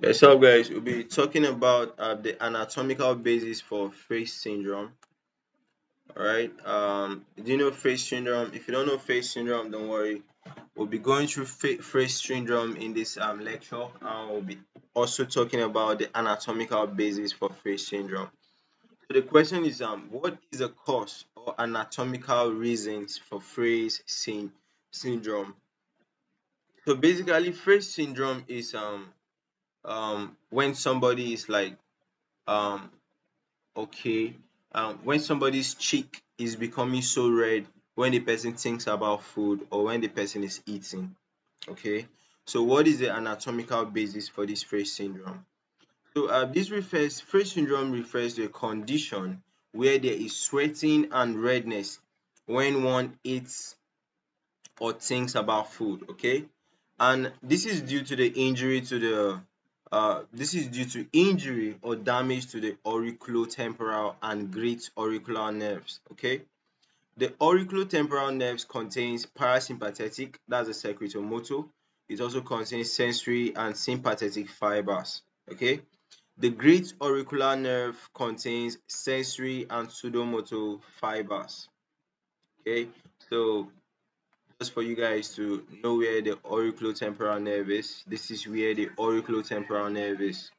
What's up guys, we'll be talking about uh, the anatomical basis for Frey's syndrome. Alright, um, do you know Frey's syndrome? If you don't know Frey's syndrome, don't worry. We'll be going through Frey's syndrome in this um, lecture and we'll be also talking about the anatomical basis for Frey's syndrome. So the question is, um, what is the cause or anatomical reasons for Frey's syndrome? So basically, Frey's syndrome is um um when somebody is like um okay um when somebody's cheek is becoming so red when the person thinks about food or when the person is eating okay? So what is the anatomical basis for this Frey's syndrome? So uh, this refers Frey's syndrome refers to a condition where there is sweating and redness when one eats or thinks about food okay? And this is due to the injury to the uh, this is due to injury or damage to the auriculotemporal and great auricular nerves. Okay, the auriculotemporal nerves contains parasympathetic, that's the secretomotor. It also contains sensory and sympathetic fibers. Okay, the great auricular nerve contains sensory and sudomotor fibers. Okay, so just for you guys to know where the auriculotemporal nerve is. This is where the auriculotemporal nerve is.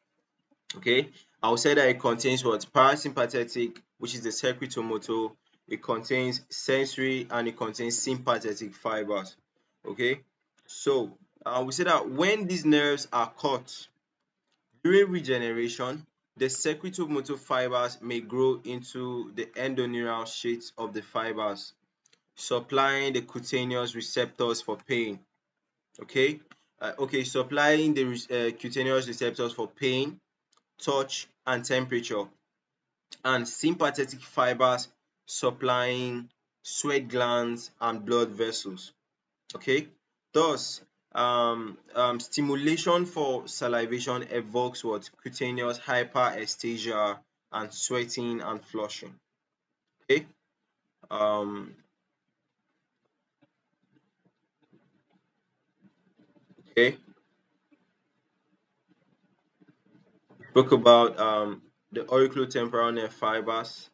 Okay, I'll say that it contains what parasympathetic, which is the secretomotor. It contains sensory and it contains sympathetic fibers. Okay, so uh, we say that when these nerves are cut during regeneration, the secretomotor fibers may grow into the endoneural sheaths of the fibers supplying the cutaneous receptors for pain. Okay, uh, okay, supplying the uh, cutaneous receptors for pain, touch, and temperature, and sympathetic fibers supplying sweat glands and blood vessels. Okay, thus um, um, stimulation for salivation evokes what cutaneous hyperesthesia and sweating and flushing. Okay, um, okay. Spoke about um the auriculotemporal nerve fibers.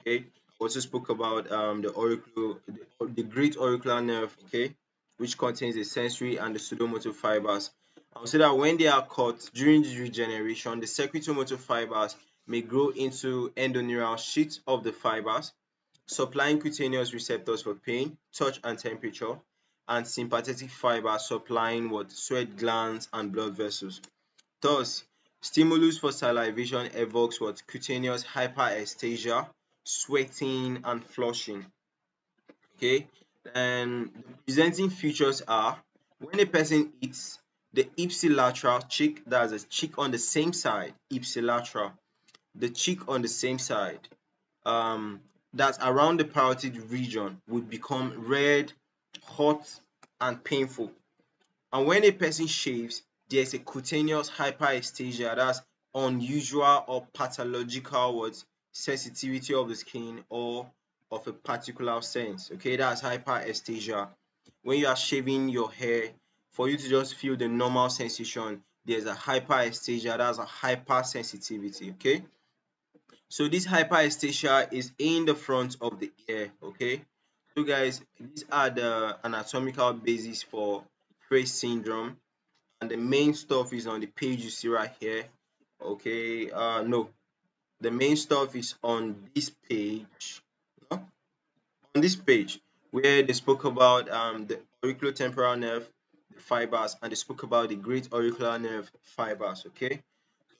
Okay. Also spoke about? Um the auricular the, the great auricular nerve. Okay. Which contains the sensory and the sudomotor fibers. Say that when they are cut during the regeneration the secretomotor fibers may grow into endoneural sheets of the fibers supplying cutaneous receptors for pain touch and temperature and sympathetic fiber supplying what sweat glands and blood vessels. Thus, stimulus for salivation evokes what cutaneous hyperesthesia, sweating, and flushing. Okay, and the presenting features are when a person eats, the ipsilateral cheek, that's a cheek on the same side, ipsilateral, the cheek on the same side, um, that's around the parotid region would become red hot, and painful. And when a person shaves, there's a cutaneous hyperesthesia that's unusual or pathological what sensitivity of the skin or of a particular sense. Okay, that's hyperesthesia. When you are shaving your hair, for you to just feel the normal sensation, there's a hyperesthesia, that's a hypersensitivity. Okay, so this hyperesthesia is in the front of the ear. Okay, so guys, these are the anatomical basis for Frey's syndrome. And the main stuff is on the page you see right here. Okay, uh no. The main stuff is on this page. On this page where they spoke about um the auriculotemporal nerve, the fibers, and they spoke about the great auricular nerve fibers. Okay.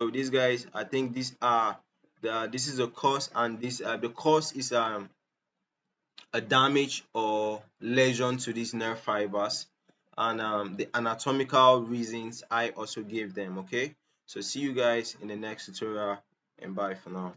So these guys, I think these are the this is a cause and this uh, the cause is um a damage or lesion to these nerve fibers and um, the anatomical reasons I also gave them okay? So see you guys in the next tutorial and bye for now